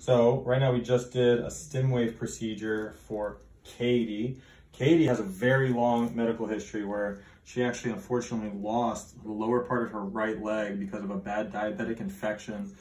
So right now we just did a Stimwave procedure for Katie. Katie has a very long medical history where she actually unfortunately lost the lower part of her right leg because of a bad diabetic infection,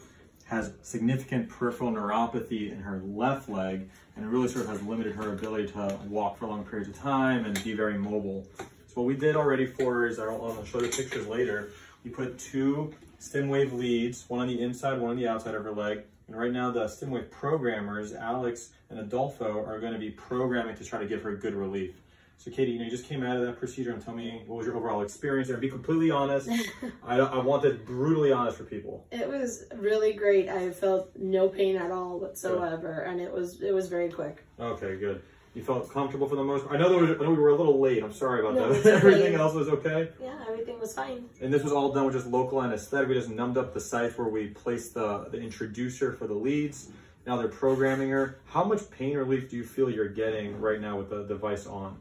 has significant peripheral neuropathy in her left leg, and it really sort of has limited her ability to walk for long periods of time and be very mobile. So what we did already for her is, I'll, I'll show you pictures later, we put two Stimwave leads, one on the inside, one on the outside of her leg, and right now the StimWave programmers, Alex and Adolfo, are gonna be programming to try to give her a good relief. So Katie, you know, you just came out of that procedure and tell me what was your overall experience and be completely honest. I, I want it brutally honest for people. It was really great. I felt no pain at all whatsoever, good. and it was it was very quick. Okay, good. You felt comfortable for the most part? I know, there was, I know we were a little late. I'm sorry about no, that. everything else was okay? Yeah, everything was fine. And this was all done with just local anesthetic. We just numbed up the site where we placed the, the introducer for the leads. Now they're programming her. How much pain relief do you feel you're getting right now with the device on?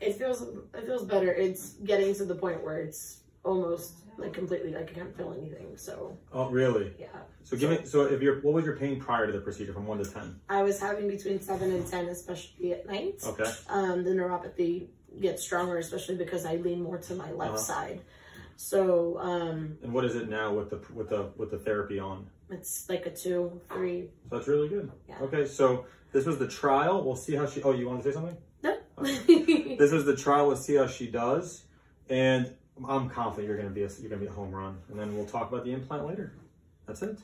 It feels it feels better. It's getting to the point where it's almost like completely like I can't feel anything. So Oh really? Yeah. So give me so if you're what was your pain prior to the procedure from one to ten? I was having between seven and ten, especially at night. Okay. Um the neuropathy gets stronger, especially because I lean more to my left uh -huh. side. So um And what is it now with the with the with the therapy on? It's like a two, three. So that's really good. Yeah. Okay, so this was the trial. We'll see how she oh you want to say something? No. this is the trial. We'll see how she does. And I'm confident you're gonna be a, you're gonna be a home run, and then we'll talk about the implant later. That's it.